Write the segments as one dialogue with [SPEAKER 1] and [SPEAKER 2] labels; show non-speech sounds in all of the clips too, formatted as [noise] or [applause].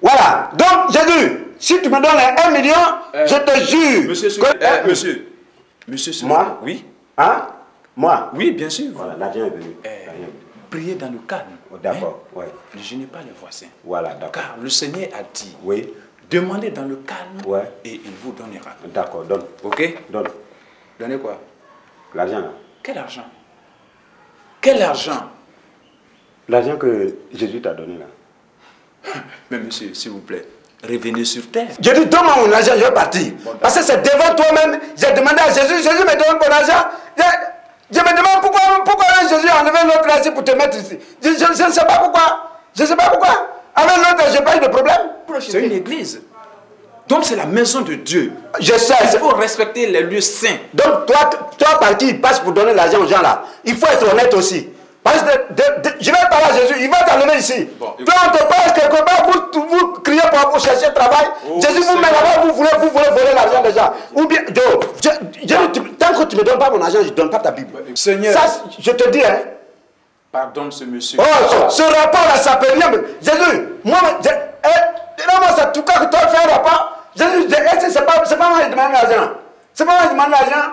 [SPEAKER 1] Voilà. Donc, Jésus, si tu me donnes un million,
[SPEAKER 2] Euh,
[SPEAKER 1] je te jure.
[SPEAKER 2] Monsieur,
[SPEAKER 1] que-
[SPEAKER 2] euh, monsieur, monsieur, vous
[SPEAKER 1] Moi.
[SPEAKER 2] Oui,
[SPEAKER 1] Hein? Moi?
[SPEAKER 2] Oui, bien sûr.
[SPEAKER 1] Voilà, l'argent est venu.
[SPEAKER 2] Euh, priez dans le calme.
[SPEAKER 1] Oh, D'accord, ouais.
[SPEAKER 2] Hein? Je n'ai pas les voisins.
[SPEAKER 1] Voilà, d'accord.
[SPEAKER 2] Car le Seigneur a dit,
[SPEAKER 1] Oui,
[SPEAKER 2] demandez dans le calme
[SPEAKER 1] Ouais.
[SPEAKER 2] et il vous donnera.
[SPEAKER 1] d'accord, donne.
[SPEAKER 2] Ok?
[SPEAKER 1] Donne.
[SPEAKER 2] Donnez quoi?
[SPEAKER 1] L'argent.
[SPEAKER 2] Quel argent? Quel argent
[SPEAKER 1] L'argent que Jésus t'a donné là. [laughs]
[SPEAKER 2] Mais monsieur, s'il vous plaît, revenez sur terre.
[SPEAKER 1] J'ai dit, donne-moi mon argent, je vais partir. Parce que c'est devant toi-même. J'ai demandé à Jésus, Jésus me donne mon argent. Je, je me demande pourquoi, pourquoi Jésus a enlevé l'autre là ici pour te mettre ici. Je, je- je ne sais pas pourquoi. Je ne sais pas pourquoi. Avec l'autre, je n'ai pas eu de problème.
[SPEAKER 2] C'est une église. Donc c'est la maison de Dieu.
[SPEAKER 1] Je sais.
[SPEAKER 2] Il faut respecter les lieux saints.
[SPEAKER 1] Donc, toi, toi, parti, il passe pour donner l'argent aux gens là. Il faut être honnête aussi. Parce que de- de- je vais parler à Jésus, il va t'enlever ici.
[SPEAKER 2] Bon,
[SPEAKER 1] toi, on te passe quelque part, vous, vous criez pour, pour chercher travail.
[SPEAKER 2] Oh,
[SPEAKER 1] Jésus vous met là-bas, vous voulez, vous voulez voler l'argent des gens. Ou bien, Joe, je- je- tu- tant que tu ne me donnes pas mon argent, je ne donne pas ta Bible.
[SPEAKER 2] Seigneur.
[SPEAKER 1] Ça, je te dis, hein.
[SPEAKER 2] Pardonne ce monsieur.
[SPEAKER 1] Oh, ce, ce rapport là, ça peut rien. Jésus, moi, je, eh, non, moi, ça, tout cas que toi, fais un rapport. Jésus, je- est-ce que c'est pas, demande l'argent. C'est pas moi qui demande l'argent.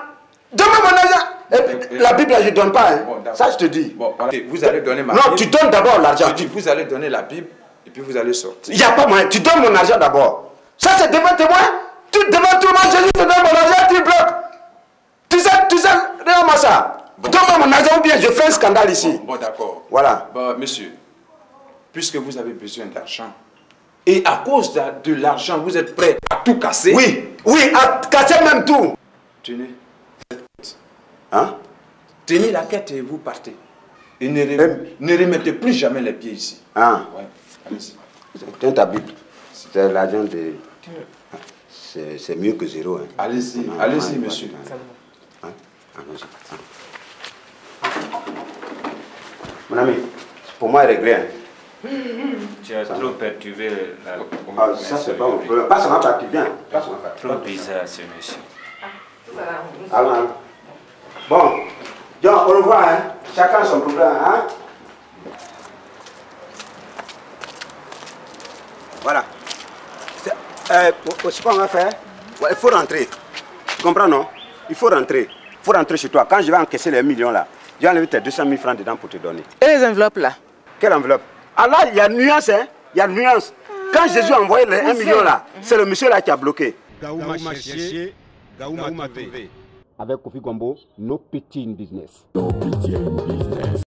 [SPEAKER 1] Donne-moi mon argent. Et puis, la Bible, là, je ne donne pas. Hein.
[SPEAKER 2] Bon,
[SPEAKER 1] ça, je te dis.
[SPEAKER 2] Bon, voilà. Vous allez donner ma
[SPEAKER 1] non, tu donnes d'abord l'argent.
[SPEAKER 2] Vous allez donner la Bible et puis vous allez sortir.
[SPEAKER 1] Il n'y a pas moyen. Tu donnes mon argent d'abord. Ça, c'est devant témoin. Tu devant tout le monde, Jésus te donne mon argent, tu bloques. Tu sais, tu sais, regarde-moi ça. Donne-moi mon argent ou bien je fais un scandale ici.
[SPEAKER 2] Bon, d'accord.
[SPEAKER 1] Voilà.
[SPEAKER 2] Bon, monsieur, puisque vous avez besoin d'argent, et à cause de, de l'argent, vous êtes prêt à tout casser?
[SPEAKER 1] Oui, oui, à casser même tout.
[SPEAKER 2] Tenez,
[SPEAKER 1] Hein?
[SPEAKER 2] tenez la quête et vous partez. Et ne, re- ne remettez plus jamais les pieds ici.
[SPEAKER 1] Hein?
[SPEAKER 2] Ouais, allez-y.
[SPEAKER 1] Tiens ta Bible. C'est l'argent de. C'est mieux que zéro. Hein.
[SPEAKER 2] Allez-y,
[SPEAKER 1] Non,
[SPEAKER 2] allez-y, monsieur.
[SPEAKER 1] Hein? Allons-y. Mon ami, pour moi, réglé. Hein. [laughs]
[SPEAKER 3] Tu as trop perturbé la
[SPEAKER 1] Ah, ça, c'est pas mon problème. Passe ma partie, bien. Passe ma partie.
[SPEAKER 3] Trop bizarre ce monsieur.
[SPEAKER 1] Allons, allons. Bon, John, au revoir. Hein. Chacun son problème. Hein. Voilà. Euh, pour- ce qu'on va faire, ouais, il faut rentrer. Tu comprends, non? Il faut rentrer. Il faut rentrer chez toi. Quand je vais encaisser les millions là, je vais enlever tes 200 000 francs dedans pour te donner.
[SPEAKER 4] Et les enveloppes là
[SPEAKER 1] Quelle enveloppe? Ah là, il y a nuance, hein Il y a nuance. Quand Jésus a envoyé les 1 million là, c'est le monsieur là qui a bloqué.
[SPEAKER 5] Gaouma cherché, Gaouma trouvé.
[SPEAKER 1] Avec Kofi Gombo, no pity in business.
[SPEAKER 6] No pity in business.